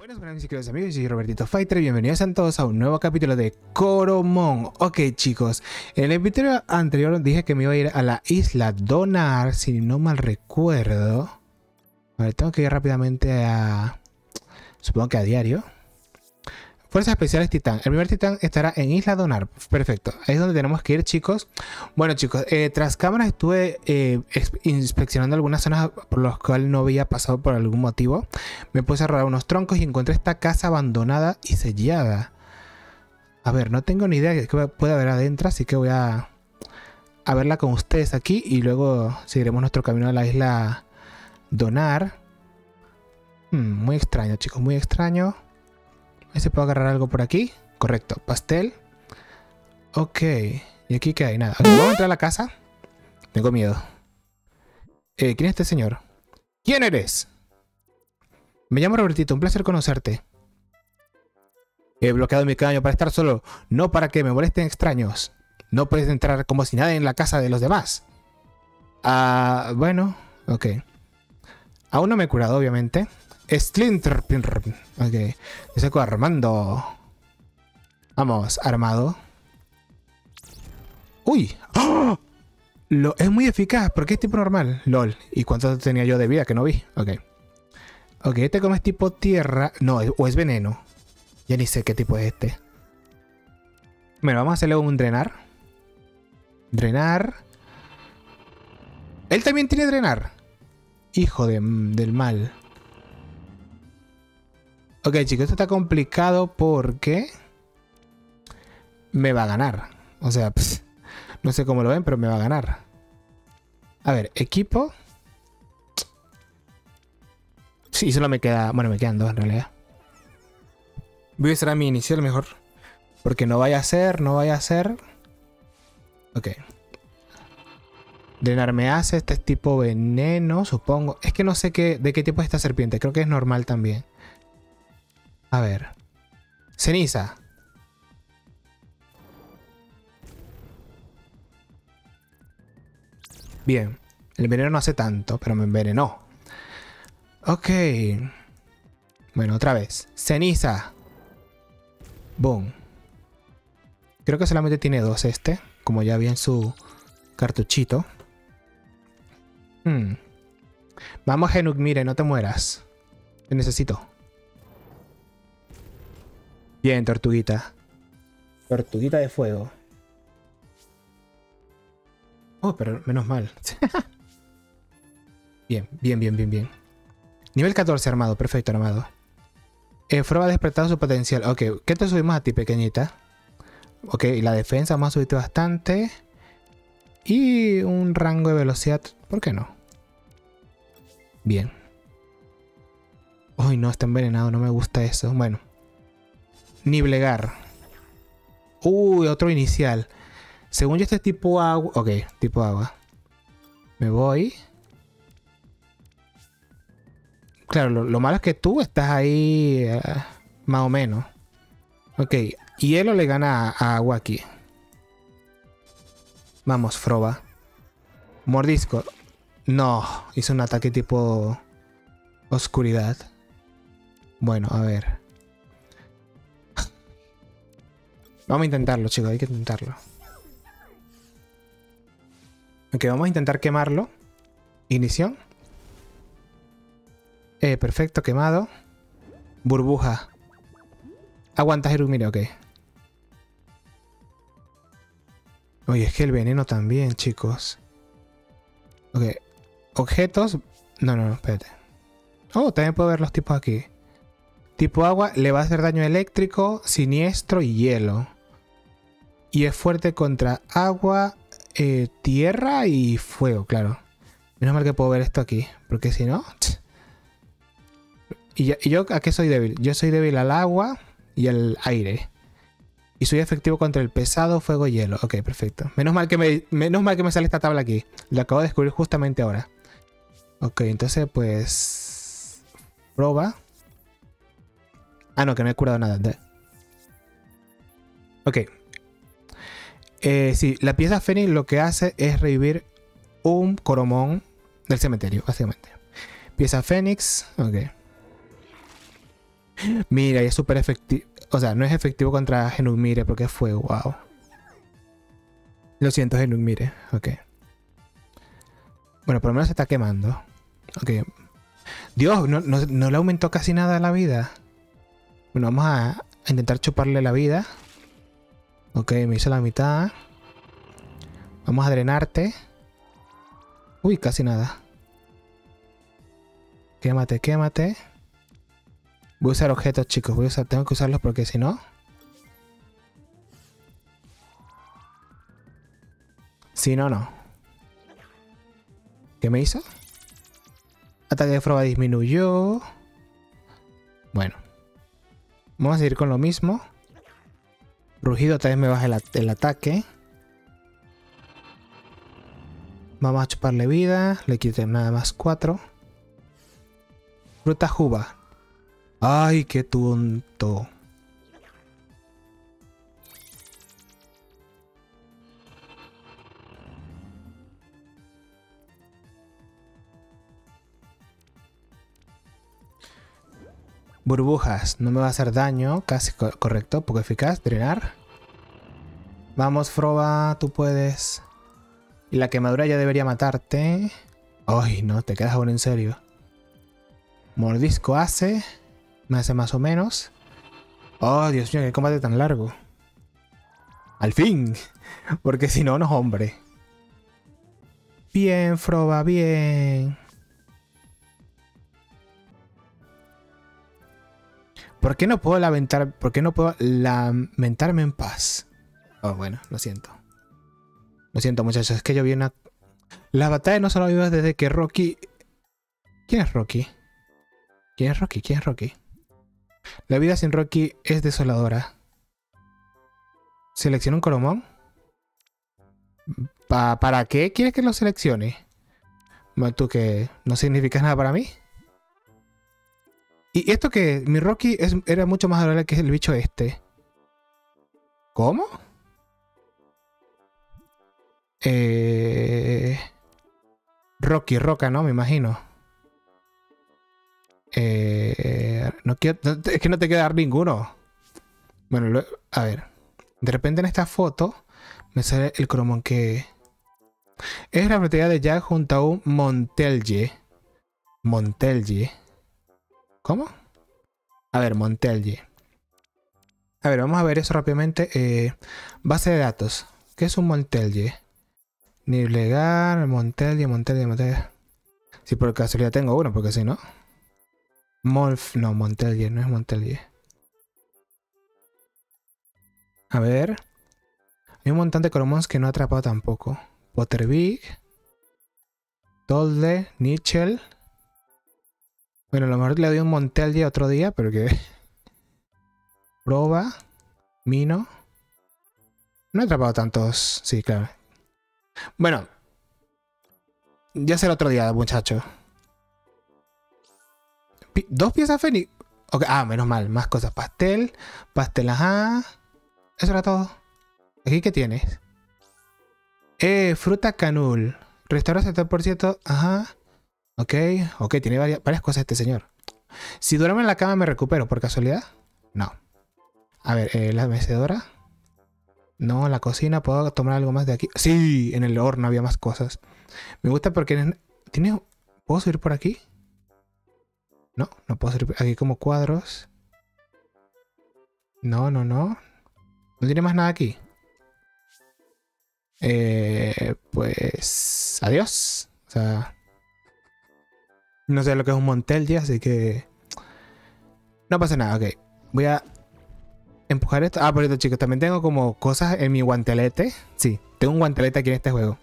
Buenas, buenas queridos amigos, soy Robertito Fighter bienvenidos a todos a un nuevo capítulo de Coromon. Ok chicos, en el episodio anterior dije que me iba a ir a la isla Donar, si no mal recuerdo. Ver, tengo que ir rápidamente a... Supongo que a diario. Fuerzas Especiales Titán. El primer Titán estará en Isla Donar. Perfecto. Ahí es donde tenemos que ir, chicos. Bueno, chicos, eh, tras cámaras estuve eh, inspeccionando algunas zonas por las cuales no había pasado por algún motivo. Me puse a rodar unos troncos y encontré esta casa abandonada y sellada. A ver, no tengo ni idea de qué puede haber adentro, así que voy a, verla con ustedes aquí y luego seguiremos nuestro camino a la isla Donar. Hmm, muy extraño, chicos, muy extraño. ¿Se puede agarrar algo por aquí? Correcto. Pastel. Ok. ¿Y aquí qué hay? Nada. ¿Vamos a entrar a la casa? Tengo miedo. Eh, ¿Quién es este señor? ¿Quién eres? Me llamo Robertito. Un placer conocerte. He bloqueado mi caño para estar solo. No para que me molesten extraños. No puedes entrar como si nada en la casa de los demás. Ah, bueno. Ok. Aún no me he curado, obviamente. Splinter. Ok. Me saco armando. Vamos, armado. ¡Uy! ¡Oh! Lo, es muy eficaz porque es tipo normal. LOL. ¿Y cuánto tenía yo de vida que no vi? Ok. Ok, este como es tipo tierra. No, o es veneno. Ya ni sé qué tipo es este. Bueno, vamos a hacerle un drenar. Drenar. Él también tiene drenar. Hijo de, del mal. Ok, chicos, esto está complicado porque me va a ganar. O sea, no sé cómo lo ven, pero me va a ganar. A ver, equipo. Sí, solo me queda... Bueno, me quedan dos en realidad. Voy a usar a mi inicial mejor. Porque no vaya a ser, no vaya a ser. Ok. Drenarme hace, este es tipo veneno, supongo. Es que no sé qué, de qué tipo es esta serpiente. Creo que es normal también. A ver. Ceniza. Bien. El veneno no hace tanto, pero me envenenó. Ok. Bueno, otra vez. Ceniza. Boom. Creo que solamente tiene dos este. Como ya vi en su cartuchito. Hmm. Vamos, Genuk, mire, no te mueras. Te necesito. Bien, tortuguita. Tortuguita de fuego. Oh, pero menos mal. bien, bien, bien, bien, bien. Nivel 14 armado, perfecto armado. Eh, ha despertado su potencial. Ok, ¿qué te subimos a ti, pequeñita? Ok, la defensa vamos a subirte bastante. Y un rango de velocidad, ¿por qué no? Bien. Uy, no, está envenenado, no me gusta eso. Bueno. Niblegar. Uy, otro inicial. Según yo este es tipo agua. Ok, tipo agua. Me voy. Claro, lo, malo es que tú estás ahí eh, más o menos. Ok, hielo le gana a, agua aquí. Vamos, Froba. Mordisco. No, hizo un ataque tipo oscuridad. Bueno, a ver. Vamos a intentarlo, chicos, hay que intentarlo. Ok, vamos a intentar quemarlo. Ignición. Eh, perfecto, quemado. Burbuja. Aguanta, Heru, mire, ok. Oye, es que el veneno también, chicos. Ok. Objetos. No, no, no, espérate. Oh, también puedo ver los tipos aquí. Tipo agua le va a hacer daño eléctrico, siniestro y hielo. Y es fuerte contra agua, eh, tierra y fuego, claro. Menos mal que puedo ver esto aquí, porque si no... ¿Y, yo a qué soy débil? Yo soy débil al agua y al aire. Y soy efectivo contra el pesado, fuego y hielo. Ok, perfecto. Menos mal que me, menos mal que me sale esta tabla aquí. La acabo de descubrir justamente ahora. Ok, entonces pues... Proba. Ah, no, que no he curado nada. Ok, eh, sí, la pieza Fénix lo que hace es revivir un coromón del cementerio, básicamente. Pieza Fénix, ok. Mira, es súper efectivo. O sea, no es efectivo contra Genugmire porque es fuego. Wow. Lo siento, Genugmire. Ok. Bueno, por lo menos se está quemando. Ok. Dios, no, no le aumentó casi nada la vida. Bueno, vamos a intentar chuparle la vida. Ok, me hizo la mitad. Vamos a drenarte. Uy, casi nada. Quémate, quémate. Voy a usar objetos, chicos. Voy a usar, tengo que usarlos porque si no... Si no, no. ¿Qué me hizo? Ataque de proba disminuyó. Bueno. Vamos a seguir con lo mismo. Rugido vez me baja el, ataque. Vamos a chuparle vida. Le quité nada más 4. Fruta juba. Ay, qué tonto. Burbujas, no me va a hacer daño, casi correcto, poco eficaz, drenar. Vamos, Froba, tú puedes. Y la quemadura ya debería matarte. Ay, no, te quedas aún en serio. Mordisco hace. Me hace más o menos. Oh, Dios mío, qué combate tan largo. Al fin. Porque si no, no es hombre. Bien, Froba, bien. ¿Por qué no puedo lamentar, por qué no puedo lamentarme en paz? Oh, bueno, lo siento. Lo siento, muchachos, es que yo vi una... La batalla no solo viva desde que Rocky... ¿Quién es Rocky? ¿Quién es Rocky? ¿Quién es Rocky? La vida sin Rocky es desoladora. ¿Selecciona un Coromón? ¿Para qué quieres que lo seleccione? ¿Tú que no significas nada para mí? Y esto que mi Rocky era mucho más adorable que el bicho este. ¿Cómo? Eh, Rocky, Roca, ¿no? Me imagino. Eh, no quiero, es que no te queda dar ninguno. Bueno, a ver. De repente en esta foto me sale el cromón que... Es la propiedad de Jack junto a un Montelje. Montelje. ¿Cómo? A ver, Montelje. A ver, vamos a ver eso rápidamente. Eh, base de datos. ¿Qué es un Montelje? Niblegar, Montelje, Montelje, Montelje. Si por casualidad tengo uno, porque si no. Molf, no, Montelje, no es Montelje. A ver. Hay un montón de cromons que no he atrapado tampoco. Potterbig. Tolde, Nichel. Bueno, a lo mejor le doy un Montelje otro día, pero que... Proba. Mino. No he atrapado tantos. Sí, claro. Bueno. Ya será otro día, muchacho. Dos piezas fénix. Ah, menos mal. Más cosas. Pastel. Pastel, ajá. Eso era todo. ¿Aquí qué tienes? Eh, fruta canul. Restaura 70%. Ajá. Ok, ok, tiene varias, cosas este señor. Si duermo en la cama me recupero, ¿por casualidad? No. A ver, eh, la mecedora. No, la cocina, ¿puedo tomar algo más de aquí? Sí, en el horno había más cosas. Me gusta porque tiene... ¿Puedo subir por aquí? No, no puedo subir aquí como cuadros. No, no, no. No tiene más nada aquí. Eh, pues... Adiós. O sea... No sé lo que es un Montelje, así que... No pasa nada, ok. Voy a empujar esto. Ah, por cierto, chicos, también tengo como cosas en mi guantelete. Sí, tengo un guantelete aquí en este juego.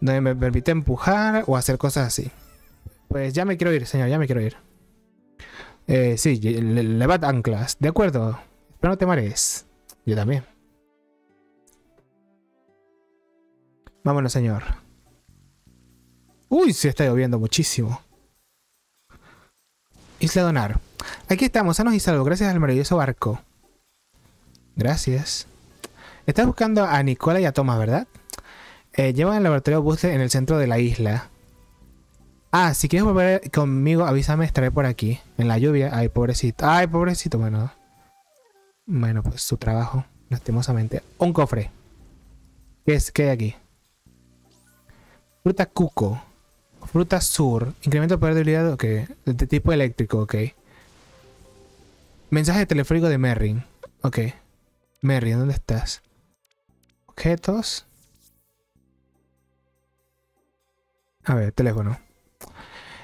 Donde me permite empujar o hacer cosas así. Pues ya me quiero ir, señor, ya me quiero ir. Eh, sí, levad anclas. De acuerdo. Pero no te marees. Yo también. Vámonos, señor. Uy, se está lloviendo muchísimo. Isla Donar. Aquí estamos, sanos y salvos, gracias al maravilloso barco. Gracias. Estás buscando a Nicola y a Thomas, ¿verdad? Eh, llevan el laboratorio Booster en el centro de la isla. Ah, si quieres volver conmigo, avísame, estaré por aquí. En la lluvia. Ay, pobrecito. Ay, pobrecito. Bueno. Bueno, pues su trabajo. Lastimosamente. Un cofre. ¿Qué es? ¿Qué hay aquí? Fruta cuco. Fruta sur. Incremento de poder de habilidad. Ok. De tipo eléctrico. Ok. Mensaje telefónico de Merrin. Ok. Merrin, ¿dónde estás? Objetos. A ver, teléfono.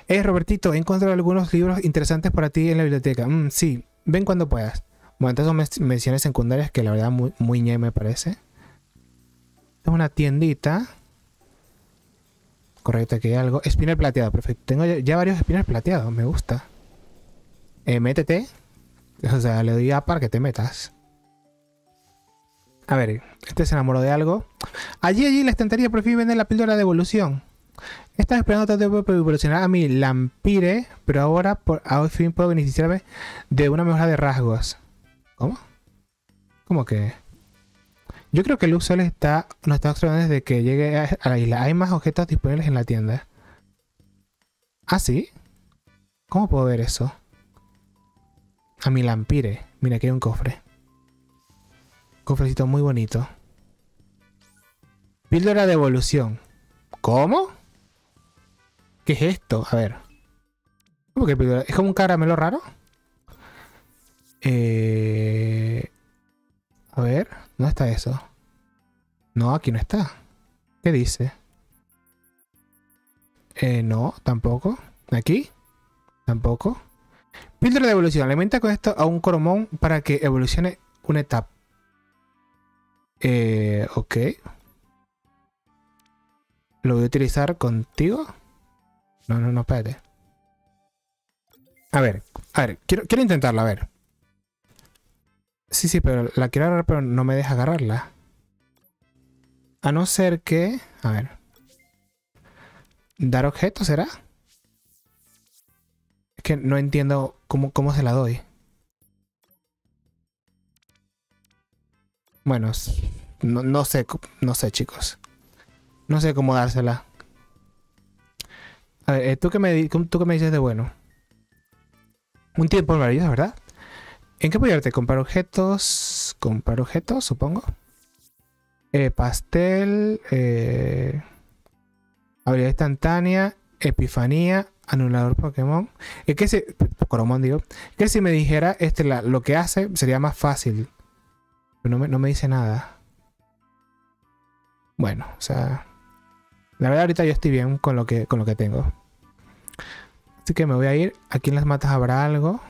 Eh, Robertito, he encontrado algunos libros interesantes para ti en la biblioteca. Mm, sí, ven cuando puedas. Bueno, estas son menciones secundarias que la verdad muy, muy ñe me parece. Es una tiendita. Correcto, aquí hay algo. Spinner plateado, perfecto. Tengo ya, varios spinners plateados, me gusta. Eh, métete. O sea, le doy a para que te metas. A ver, este se enamoró de algo. Allí, allí, la estantería por fin vende la píldora de evolución. Estaba esperando tanto tiempo para evolucionar a mi Lampire, pero ahora por fin puedo beneficiarme de una mejora de rasgos. ¿Cómo? ¿Cómo que? Yo creo que Luxol está, nos está observando desde que llegue a, la isla. Hay más objetos disponibles en la tienda. ¿Ah, sí? ¿Cómo puedo ver eso? A mi Lampire. Mira, aquí hay un cofre. Cofrecito muy bonito. Píldora de evolución. ¿Cómo? ¿Qué es esto? A ver. ¿Cómo que píldora? ¿Es como un caramelo raro? Eh... A ver, ¿dónde está eso? No, aquí no está. ¿Qué dice? Eh, no, tampoco. ¿Aquí? Tampoco. Píldora de evolución. Alimenta con esto a un coromón para que evolucione una etapa. Eh, ok. ¿Lo voy a utilizar contigo? No, no, no, espérate. A ver, a ver, quiero, quiero intentarlo, a ver. Sí, sí, pero la quiero agarrar, pero no me deja agarrarla. A no ser que... A ver. ¿Dar objeto será? Es que no entiendo cómo, cómo se la doy. Bueno, no, sé, no sé, chicos. No sé cómo dársela. A ver, eh, ¿tú, qué me, ¿tú qué me dices de bueno? Un tiempo maravilloso, ¿verdad? ¿En qué apoyarte? Comprar objetos. Comprar objetos, supongo. Eh, pastel. Eh, habilidad instantánea. Epifanía. Anulador Pokémon. Es que si. Pokémon digo. Que si me dijera este, lo que hace sería más fácil. Pero no me, dice nada. Bueno, o sea. La verdad ahorita yo estoy bien con lo que, con lo que tengo. Así que me voy a ir. Aquí en las matas habrá algo.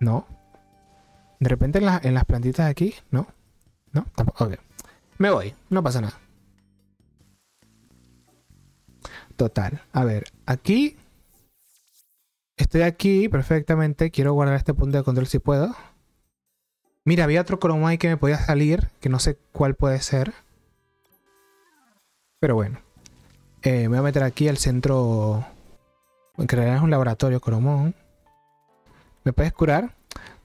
No. De repente en, en las plantitas de aquí. No. No, tampoco. Ok. Me voy. No pasa nada. Total. A ver, aquí. Estoy aquí perfectamente. Quiero guardar este punto de control si puedo. Mira, había otro Chromite que me podía salir, que no sé cuál puede ser. Pero bueno. Eh, me voy a meter aquí al centro... En realidad es un laboratorio Cromón. ¿Me puedes curar?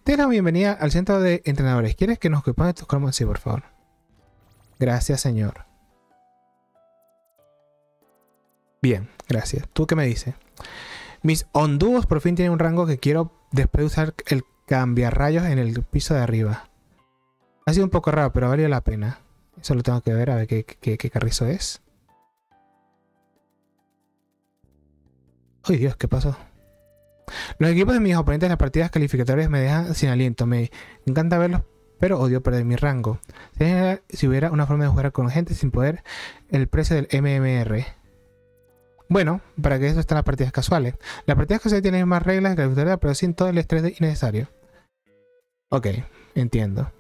Te la bienvenida al centro de entrenadores. ¿Quieres que nos ocupemos de tus Cromón? Sí, por favor. Gracias, señor. Bien, gracias. ¿Tú qué me dices? Mis ondúos por fin tienen un rango que quiero después de usar el Cambia rayos en el piso de arriba. Ha sido un poco raro, pero valió la pena. Eso lo tengo que ver, a ver qué, qué, carrizo es. ¡Ay Dios! ¿Qué pasó? Los equipos de mis oponentes en las partidas calificatorias me dejan sin aliento. Me encanta verlos, pero odio perder mi rango. Si hubiera una forma de jugar con gente sin poder el precio del MMR. Bueno, para que eso están las partidas casuales. Las partidas casuales tienen más reglas que la pero sin todo el estrés innecesario. Ok, entiendo.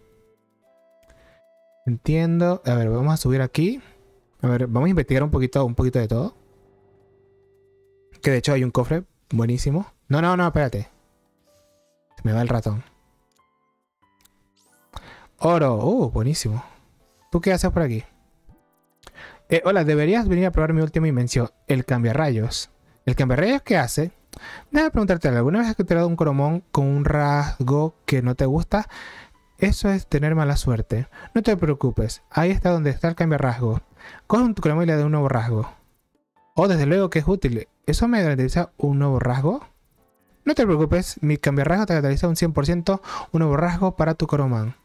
Entiendo. A ver, vamos a subir aquí. A ver, vamos a investigar un poquito, un poquito de todo. Que de hecho hay un cofre buenísimo. No, no, no, espérate. Se me va el ratón. Oro. Uh, buenísimo. ¿Tú qué haces por aquí? Eh, hola, deberías venir a probar mi última invención, el cambiarrayos. ¿El cambiarrayos qué hace? Déjame preguntarte, ¿alguna vez has encontrado un cromón con un rasgo que no te gusta? Eso es tener mala suerte. No te preocupes, ahí está donde está el cambiarrasgo. Coge un cromón y le da un nuevo rasgo. Oh, desde luego que es útil. ¿Eso me garantiza un nuevo rasgo? No te preocupes, mi cambiar rasgo te garantiza un 100% un nuevo rasgo para tu Coroman.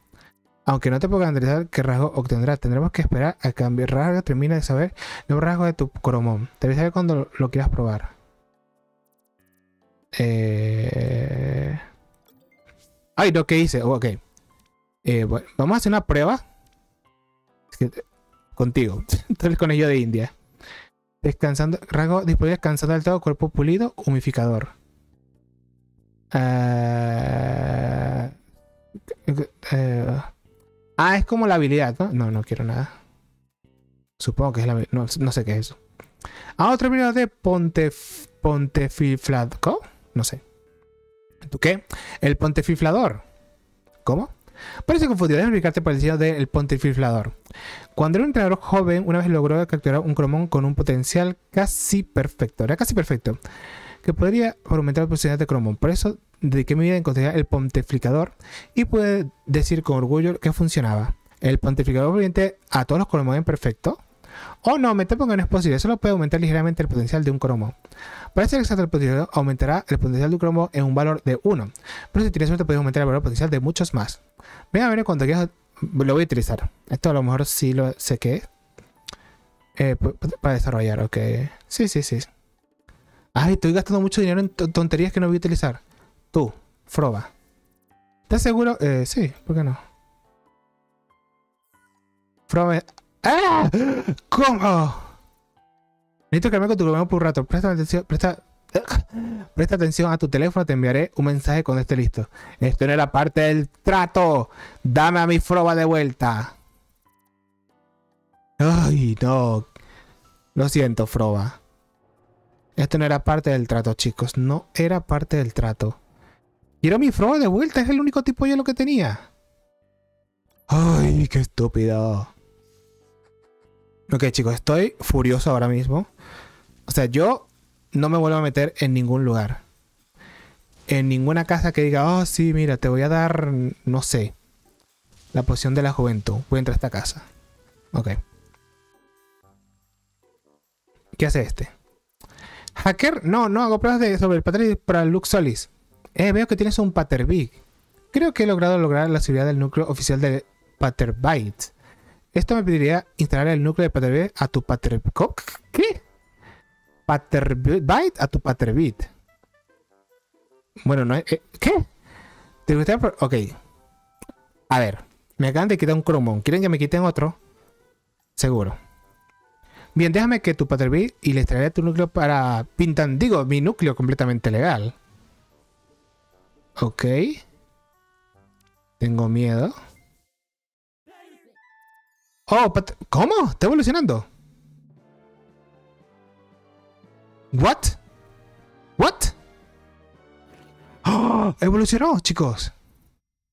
Aunque no te puedo garantizar qué rasgo obtendrás, tendremos que esperar a que el rasgo termine de saber el nuevo rasgo de tu Coromon. Te avisaré cuando lo, quieras probar. Eh... Ay, no, ¿qué hice? Oh, ok. Eh, bueno, vamos a hacer una prueba. contigo. Entonces con ello de India. Descansando, rasgo disponible descansando del todo, cuerpo pulido, humificador. Uh, ah, es como la habilidad, ¿no? No, no quiero nada. Supongo que es la no, no sé qué es eso. Ah, otro video de Pontef, Pontefiflador. No sé. ¿Tú qué? El Pontefiflador. ¿Cómo? Parece confundido. Déjame explicarte por el del Pontififlador. Cuando era un entrenador joven, una vez logró capturar un cromón con un potencial casi perfecto. Era casi perfecto. Que podría aumentar la posibilidad de cromón. Por eso dediqué mi vida en conseguir el pontificador y pude decir con orgullo que funcionaba. El pontificador permite a todos los cromones perfectos o no, me temo que no es posible. Solo puede aumentar ligeramente el potencial de un cromo. Para ser exacto, el potencial aumentará el potencial de un cromo en un valor de 1. Pero si tienes suerte, puedes aumentar el valor potencial de muchos más. Ven a ver cuando quieras. Lo voy a utilizar. Esto a lo mejor sí lo sé que. Eh, para desarrollar, ok. Sí, sí, sí. Ay, estoy gastando mucho dinero en tonterías que no voy a utilizar. Tú, Froba. ¿Estás seguro? Eh, sí, ¿por qué no? Froba. ¡Ah! ¿Cómo? Necesito que me con tu por un rato. Presta atención, presta, presta atención a tu teléfono. Te enviaré un mensaje cuando esté listo. Esto no era parte del trato. Dame a mi Froba de vuelta. Ay, no. Lo siento, Froba. Esto no era parte del trato, chicos. No era parte del trato. Quiero mi Froba de vuelta. Es el único tipo de lo que tenía. Ay, qué estúpido. Ok, chicos, estoy furioso ahora mismo. O sea, yo no me vuelvo a meter en ningún lugar. En ninguna casa que diga, oh, sí, mira, te voy a dar, no sé, la poción de la juventud. Voy a entrar a esta casa. Ok. ¿Qué hace este? Hacker, no, no, hago pruebas de, sobre el pattern para Lux Solis. Eh, veo que tienes un Patterbig. Creo que he logrado lograr la seguridad del núcleo oficial de Patterbyte. Esto me pediría instalar el núcleo de Paterbit a tu Pater... ¿Qué? Paterbyte a tu Paterbit. Bueno, no. Eh, ¿Qué? ¿Te gustaría...? Ok. A ver. Me acaban de quitar un cromón. ¿Quieren que me quiten otro? Seguro. Bien, déjame que tu Paterbit y le extraeré tu núcleo para... Pintan, digo, mi núcleo completamente legal. Ok. Tengo miedo. Oh, ¿cómo? ¿Está evolucionando? ¿What? ¿What? ¡Oh! Evolucionó, chicos.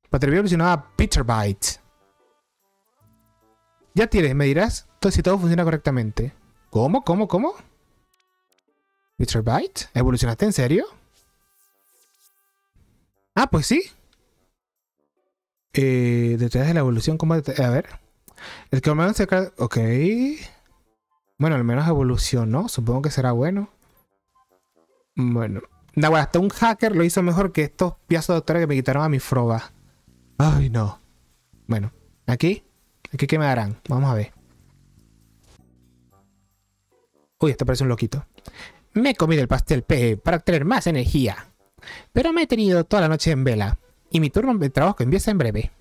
Patreon evolucionó a Byte. Ya tienes, me dirás si todo funciona correctamente. ¿Cómo? ¿Cómo? ¿Cómo? Byte? ¿Evolucionaste en serio? Ah, pues sí. Eh, detrás de la evolución, ¿cómo? A ver. El que al menos se. Ok. Bueno, al menos evolucionó. Supongo que será bueno. Bueno. No, hasta un hacker lo hizo mejor que estos piazos de doctores que me quitaron a mi froba. Ay, no. Bueno, aquí. Aquí que me darán. Vamos a ver. Uy, esto parece un loquito. Me he comido el pastel P para obtener más energía. Pero me he tenido toda la noche en vela. Y mi turno de trabajo empieza en breve.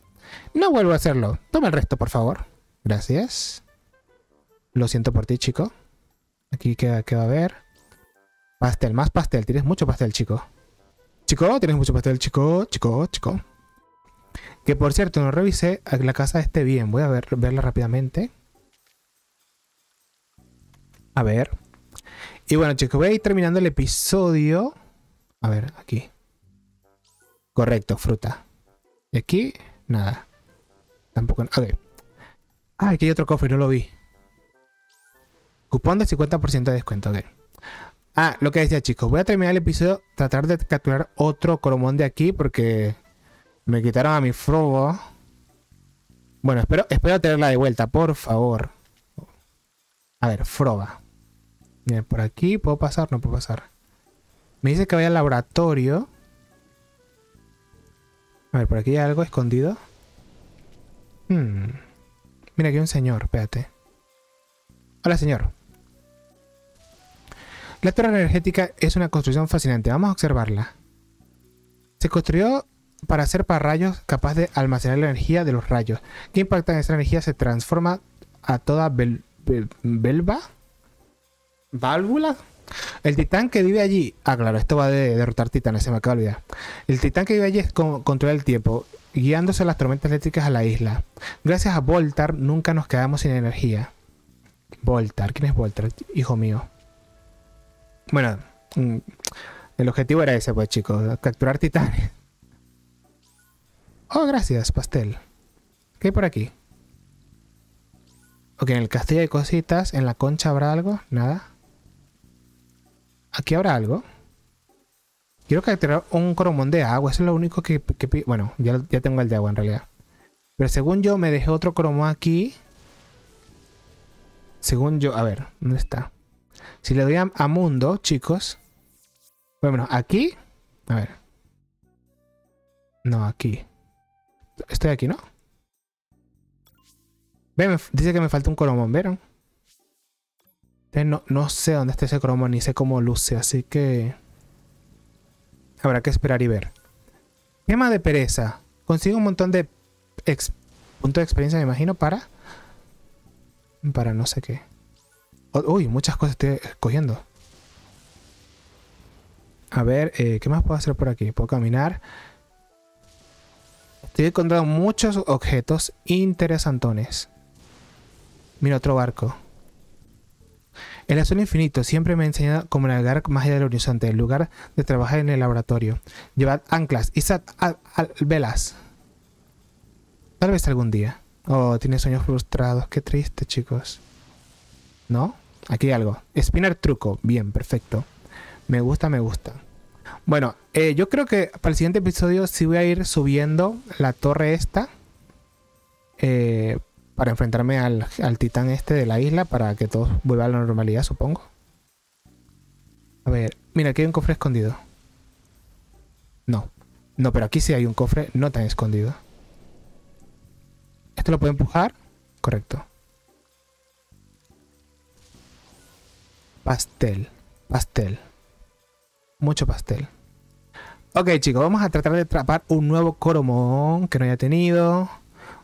No vuelvo a hacerlo. Toma el resto, por favor. Gracias. Lo siento por ti, chico. Aquí que va a haber. Pastel, más pastel. Tienes mucho pastel, chico. Chico, tienes mucho pastel, chico, chico, chico. Que por cierto, no revisé la casa esté bien. Voy a ver, verla rápidamente. A ver. Y bueno, chicos, voy a ir terminando el episodio. A ver, aquí. Correcto, fruta. Y aquí Nada. Tampoco. Ok. Ah, aquí hay otro cofre, no lo vi. Cupón de 50% de descuento, ok. Ah, lo que decía chicos, voy a terminar el episodio, tratar de capturar otro cromón de aquí porque me quitaron a mi frobo. Bueno, espero, espero tenerla de vuelta, por favor. A ver, froba. Bien, por aquí puedo pasar, no puedo pasar. Me dice que vaya al laboratorio. A ver, por aquí hay algo escondido. Hmm. Mira, aquí hay un señor, espérate. Hola, señor. La torre energética es una construcción fascinante. Vamos a observarla. Se construyó para ser para rayos capaz de almacenar la energía de los rayos. ¿Qué impacta en esa energía? Se transforma a toda belva. ¿Válvula? El titán que vive allí. Ah, claro, esto va de derrotar titanes, se me acaba de olvidar. El titán que vive allí es como controla el tiempo, guiándose las tormentas eléctricas a la isla. Gracias a Voltar nunca nos quedamos sin energía. Voltar, ¿quién es Voltar? Hijo mío. Bueno, mm, el objetivo era ese, pues chicos, capturar titanes. Oh, gracias, pastel. ¿Qué hay por aquí? Ok, en el castillo hay cositas. ¿En la concha habrá algo? Nada. Aquí habrá algo. Quiero capturar un coromón de agua. Eso es lo único que... bueno, ya, ya tengo el de agua en realidad. Pero según yo me dejé otro coromón aquí. Según yo... A ver, ¿dónde está? Si le doy a, mundo, chicos. Bueno, aquí. A ver. No, aquí. Estoy aquí, ¿no? Dice que me falta un cromón, ¿vieron? No, no sé dónde está ese cromón ni sé cómo luce, así que... Habrá que esperar y ver. Tema de pereza. Consigo un montón de puntos de experiencia, me imagino, para... Para no sé qué. uy, muchas cosas estoy escogiendo. A ver, eh, ¿qué más puedo hacer por aquí? Puedo caminar. Estoy encontrando muchos objetos interesantones. Mira otro barco. El azul infinito siempre me ha enseñado cómo navegar más del horizonte, en lugar de trabajar en el laboratorio. Llevad anclas y velas. Tal vez algún día. Oh, tiene sueños frustrados. Qué triste, chicos. ¿No? Aquí hay algo. Spinner truco. Bien, perfecto. Me gusta, me gusta. Bueno, eh, yo creo que para el siguiente episodio sí voy a ir subiendo la torre esta. Eh, para enfrentarme al, titán este de la isla para que todo vuelva a la normalidad, supongo. A ver, mira, aquí hay un cofre escondido. No. No, pero aquí sí hay un cofre no tan escondido. ¿Esto lo puedo empujar? Correcto. Pastel. Pastel. Mucho pastel. Ok, chicos, vamos a tratar de atrapar un nuevo coromón que no haya tenido.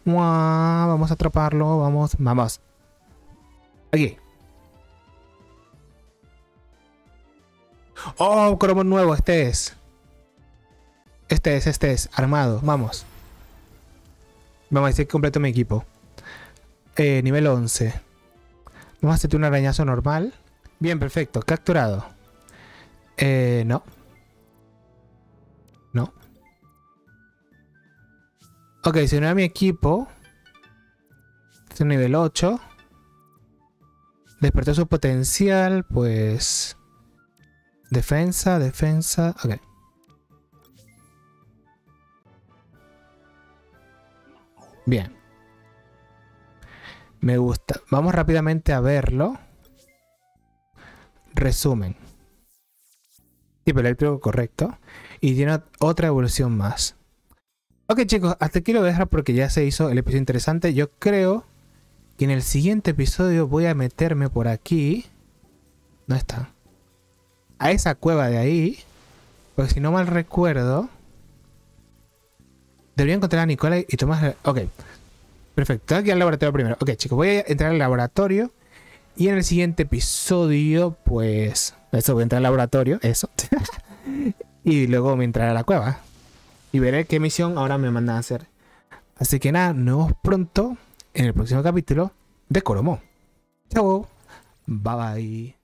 Vamos a atraparlo, vamos, vamos. Aquí. Oh, coromón nuevo, este es. Este es, este es, armado, vamos. Vamos a decir que completo mi equipo. Eh, nivel 11. Vamos a hacerte un arañazo normal. Bien, perfecto, capturado. Eh. No. Ok, si no mi equipo. Es un nivel 8. Despertó su potencial, pues... Defensa, defensa... Ok. Bien. Me gusta. Vamos rápidamente a verlo. Resumen. Tipo eléctrico correcto. Y tiene otra evolución más. Ok chicos, hasta aquí lo dejar porque ya se hizo el episodio interesante. Yo creo que en el siguiente episodio voy a meterme por aquí. ¿No está? A esa cueva de ahí. Porque si no mal recuerdo... Debería encontrar a Nicola y Tomás... Ok. Perfecto. Aquí al laboratorio primero. Ok chicos, voy a entrar al laboratorio. Y en el siguiente episodio, pues... Eso, voy a entrar al laboratorio. Eso. y luego me entraré a la cueva y veré qué misión ahora me mandan a hacer. Así que nada, nos vemos pronto en el próximo capítulo de Coromo. Chao. Bye bye.